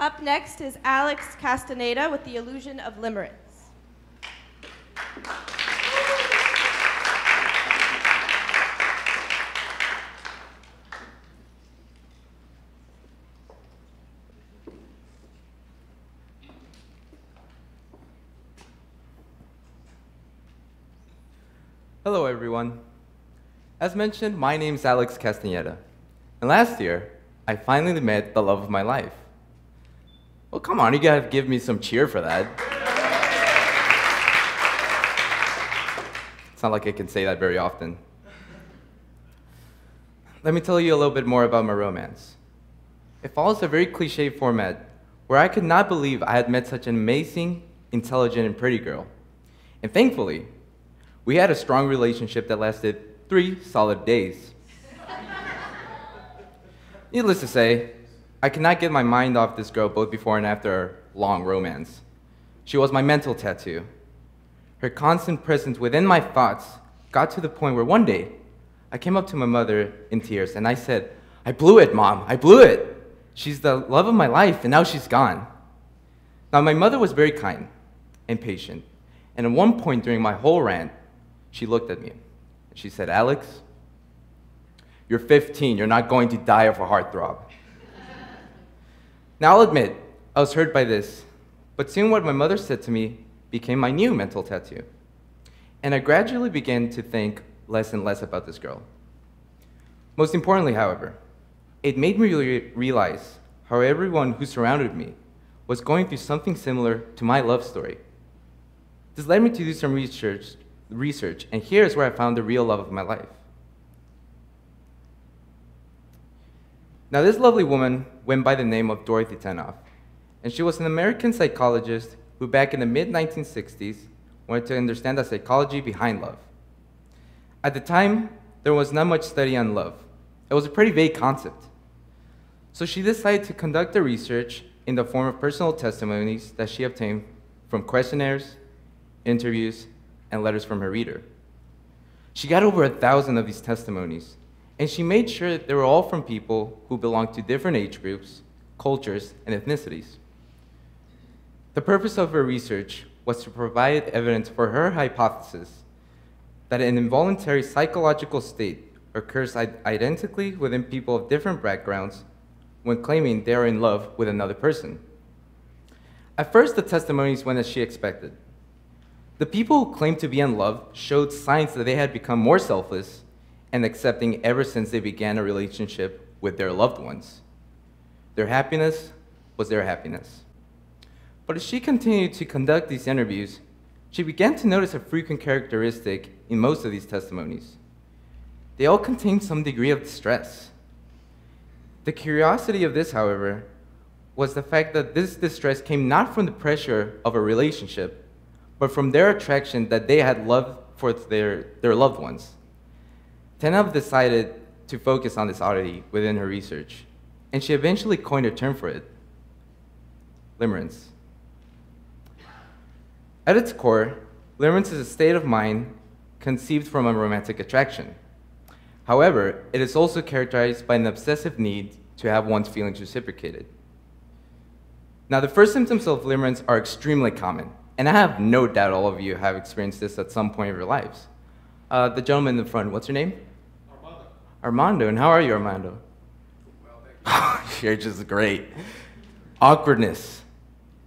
Up next is Alex Castaneda with The Illusion of Limerence. Hello, everyone. As mentioned, my name is Alex Castaneda. And last year, I finally met the love of my life. Well, come on, you gotta give me some cheer for that. It's not like I can say that very often. Let me tell you a little bit more about my romance. It follows a very cliche format where I could not believe I had met such an amazing, intelligent, and pretty girl. And thankfully, we had a strong relationship that lasted three solid days. Needless to say, I could not get my mind off this girl both before and after our long romance. She was my mental tattoo. Her constant presence within my thoughts got to the point where one day I came up to my mother in tears and I said, I blew it, mom, I blew it. She's the love of my life and now she's gone. Now, my mother was very kind and patient, and at one point during my whole rant, she looked at me. And she said, Alex, you're 15. You're not going to die of a heartthrob. Now, I'll admit, I was hurt by this, but soon what my mother said to me became my new mental tattoo. And I gradually began to think less and less about this girl. Most importantly, however, it made me re realize how everyone who surrounded me was going through something similar to my love story. This led me to do some research research, and here's where I found the real love of my life. Now, this lovely woman went by the name of Dorothy Tennov, and she was an American psychologist who, back in the mid 1960s, wanted to understand the psychology behind love. At the time, there was not much study on love. It was a pretty vague concept. So she decided to conduct the research in the form of personal testimonies that she obtained from questionnaires, interviews, and letters from her reader. She got over a thousand of these testimonies, and she made sure that they were all from people who belonged to different age groups, cultures, and ethnicities. The purpose of her research was to provide evidence for her hypothesis that an involuntary psychological state occurs identically within people of different backgrounds when claiming they are in love with another person. At first, the testimonies went as she expected. The people who claimed to be in love showed signs that they had become more selfless and accepting ever since they began a relationship with their loved ones. Their happiness was their happiness. But as she continued to conduct these interviews, she began to notice a frequent characteristic in most of these testimonies. They all contained some degree of distress. The curiosity of this, however, was the fact that this distress came not from the pressure of a relationship, but from their attraction that they had love for their, their loved ones. Tennov decided to focus on this oddity within her research, and she eventually coined a term for it, limerence. At its core, limerence is a state of mind conceived from a romantic attraction. However, it is also characterized by an obsessive need to have one's feelings reciprocated. Now, the first symptoms of limerence are extremely common, and I have no doubt all of you have experienced this at some point in your lives. Uh, the gentleman in the front, what's your name? Armando. And how are you, Armando? Well, You're just great. Awkwardness,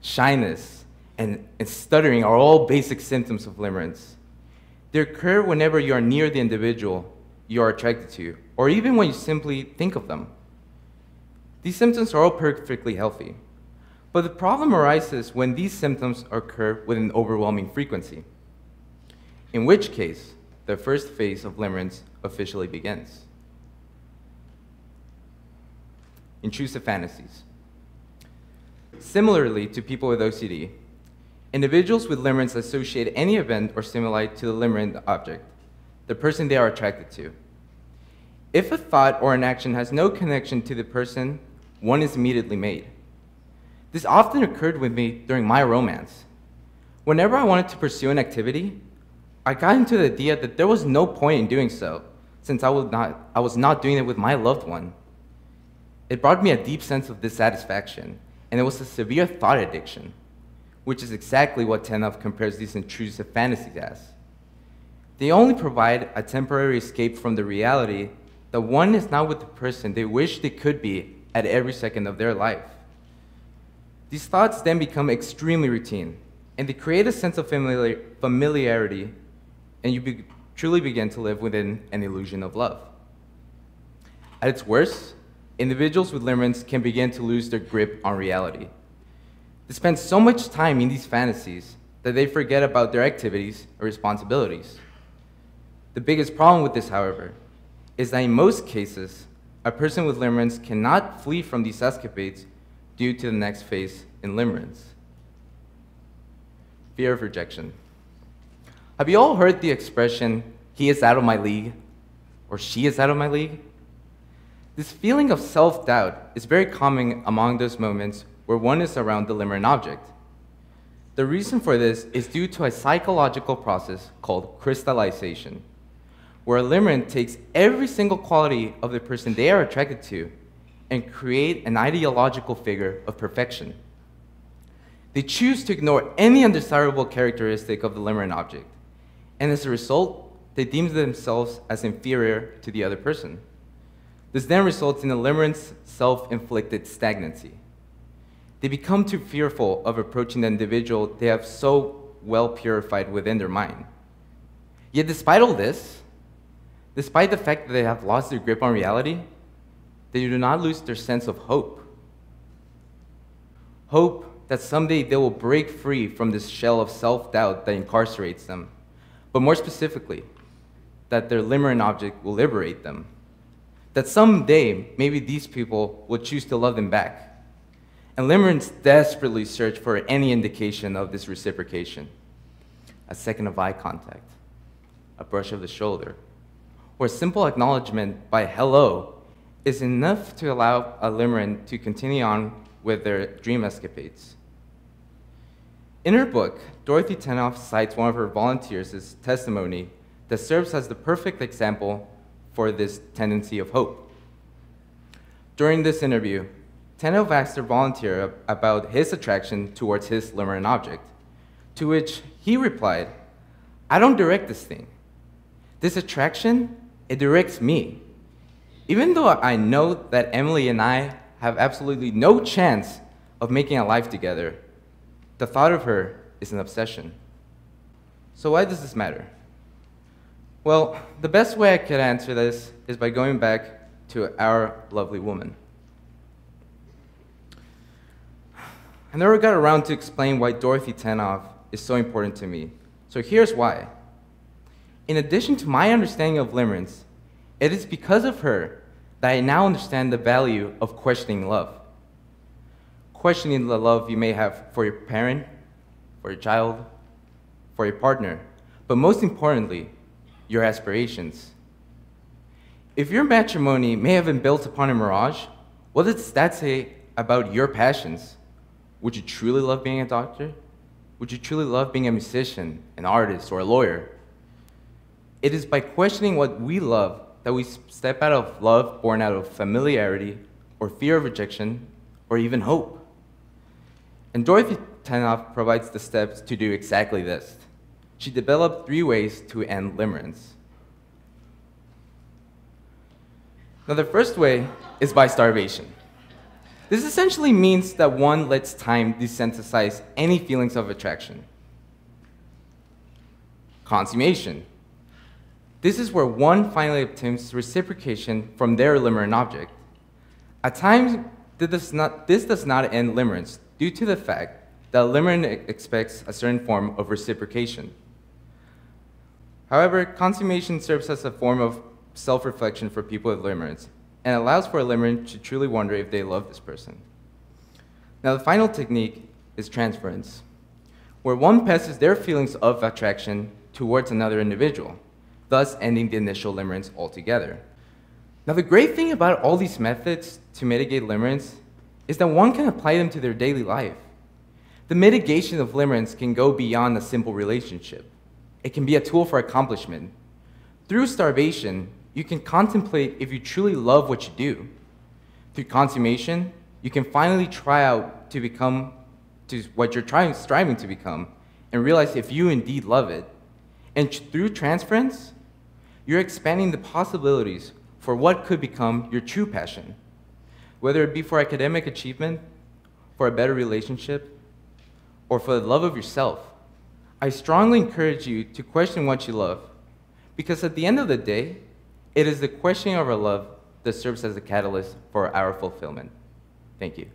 shyness, and, and stuttering are all basic symptoms of limerence. They occur whenever you are near the individual you are attracted to, or even when you simply think of them. These symptoms are all perfectly healthy. But the problem arises when these symptoms occur with an overwhelming frequency, in which case the first phase of limerence officially begins. Intrusive fantasies. Similarly to people with OCD, individuals with limerence associate any event or stimuli to the limerent object, the person they are attracted to. If a thought or an action has no connection to the person, one is immediately made. This often occurred with me during my romance. Whenever I wanted to pursue an activity, I got into the idea that there was no point in doing so, since I was not, I was not doing it with my loved one. It brought me a deep sense of dissatisfaction, and it was a severe thought addiction, which is exactly what Tennov compares these intrusive fantasies as. They only provide a temporary escape from the reality that one is not with the person they wish they could be at every second of their life. These thoughts then become extremely routine, and they create a sense of familiar, familiarity, and you be, truly begin to live within an illusion of love. At its worst, individuals with limerence can begin to lose their grip on reality. They spend so much time in these fantasies that they forget about their activities or responsibilities. The biggest problem with this, however, is that in most cases, a person with limerence cannot flee from these escapades due to the next phase in limerence fear of rejection. Have you all heard the expression, he is out of my league, or she is out of my league? This feeling of self doubt is very common among those moments where one is around the limerent object. The reason for this is due to a psychological process called crystallization, where a limerent takes every single quality of the person they are attracted to and create an ideological figure of perfection. They choose to ignore any undesirable characteristic of the limerent object, and as a result, they deem themselves as inferior to the other person. This then results in a limerent's self-inflicted stagnancy. They become too fearful of approaching the individual they have so well purified within their mind. Yet despite all this, despite the fact that they have lost their grip on reality, they do not lose their sense of hope. Hope that someday they will break free from this shell of self doubt that incarcerates them, but more specifically, that their limerent object will liberate them. That someday, maybe these people will choose to love them back. And limerents desperately search for any indication of this reciprocation a second of eye contact, a brush of the shoulder, or a simple acknowledgement by hello is enough to allow a limerent to continue on with their dream escapades. In her book, Dorothy Tennov cites one of her volunteers' testimony that serves as the perfect example for this tendency of hope. During this interview, Tennov asked her volunteer about his attraction towards his limerent object, to which he replied, I don't direct this thing. This attraction, it directs me. Even though I know that Emily and I have absolutely no chance of making a life together, the thought of her is an obsession. So, why does this matter? Well, the best way I could answer this is by going back to our lovely woman. I never got around to explain why Dorothy Tennov is so important to me. So here's why. In addition to my understanding of limerence, it is because of her that I now understand the value of questioning love questioning the love you may have for your parent, for your child, for your partner, but most importantly, your aspirations. If your matrimony may have been built upon a mirage, what does that say about your passions? Would you truly love being a doctor? Would you truly love being a musician, an artist, or a lawyer? It is by questioning what we love that we step out of love born out of familiarity, or fear of rejection, or even hope. And Dorothy Tennov provides the steps to do exactly this. She developed three ways to end limerence. Now, the first way is by starvation. This essentially means that one lets time desensitize any feelings of attraction. Consummation. This is where one finally obtains reciprocation from their limerent object. At times, this does not, this does not end limerence due to the fact that limerent expects a certain form of reciprocation. However, consummation serves as a form of self-reflection for people with limerence and allows for a limerent to truly wonder if they love this person. Now, the final technique is transference, where one passes their feelings of attraction towards another individual, thus ending the initial limerence altogether. Now, the great thing about all these methods to mitigate limerence is that one can apply them to their daily life. The mitigation of limerence can go beyond a simple relationship. It can be a tool for accomplishment. Through starvation, you can contemplate if you truly love what you do. Through consummation, you can finally try out to become to what you're trying, striving to become, and realize if you indeed love it. And through transference, you're expanding the possibilities for what could become your true passion, whether it be for academic achievement, for a better relationship, or for the love of yourself. I strongly encourage you to question what you love, because at the end of the day, it is the questioning of our love that serves as a catalyst for our fulfillment. Thank you.